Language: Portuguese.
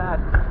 lugar.